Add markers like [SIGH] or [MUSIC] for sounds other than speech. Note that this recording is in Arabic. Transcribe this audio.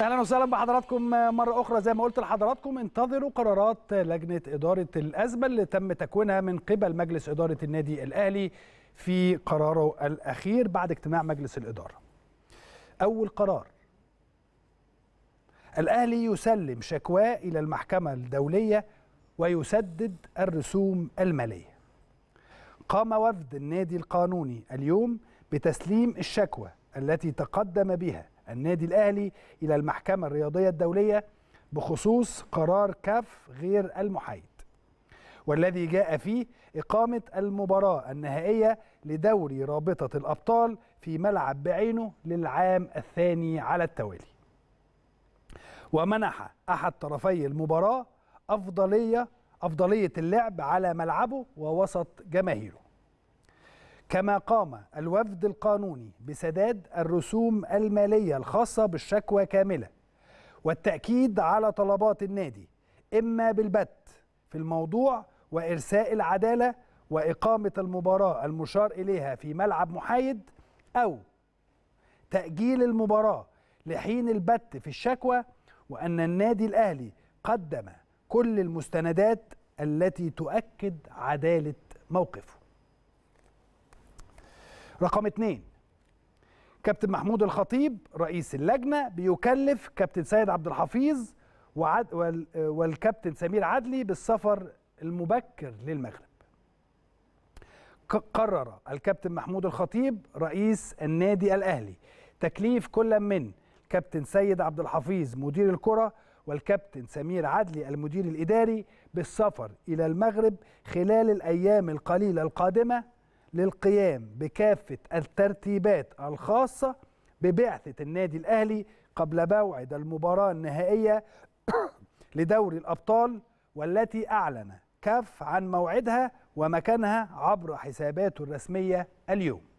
أهلا وسهلا بحضراتكم مرة أخرى زي ما قلت لحضراتكم انتظروا قرارات لجنة إدارة الأزمة اللي تم تكوينها من قبل مجلس إدارة النادي الأهلي في قراره الأخير بعد اجتماع مجلس الإدارة. أول قرار الأهلي يسلم شكواه إلى المحكمة الدولية ويسدد الرسوم المالية. قام وفد النادي القانوني اليوم بتسليم الشكوى التي تقدم بها النادي الأهلي إلى المحكمة الرياضية الدولية بخصوص قرار كاف غير المحايد. والذي جاء فيه إقامة المباراة النهائية لدوري رابطة الأبطال في ملعب بعينه للعام الثاني على التوالي. ومنح أحد طرفي المباراة افضليه أفضلية اللعب على ملعبه ووسط جماهيره. كما قام الوفد القانوني بسداد الرسوم المالية الخاصة بالشكوى كاملة والتأكيد على طلبات النادي إما بالبت في الموضوع وإرساء العدالة وإقامة المباراة المشار إليها في ملعب محايد أو تأجيل المباراة لحين البت في الشكوى وأن النادي الأهلي قدم كل المستندات التي تؤكد عدالة موقفه. رقم اثنين كابتن محمود الخطيب رئيس اللجنة بيكلف كابتن سيد عبد الحفيظ وعد والكابتن سمير عدلي بالسفر المبكر للمغرب. قرر الكابتن محمود الخطيب رئيس النادي الأهلي تكليف كل من كابتن سيد عبد الحفيظ مدير الكرة والكابتن سمير عدلي المدير الإداري بالسفر إلى المغرب خلال الأيام القليلة القادمة للقيام بكافة الترتيبات الخاصة ببعثة النادي الأهلي قبل موعد المباراة النهائية [COUGHS] لدوري الأبطال والتي أعلن كاف عن موعدها ومكانها عبر حساباته الرسمية اليوم.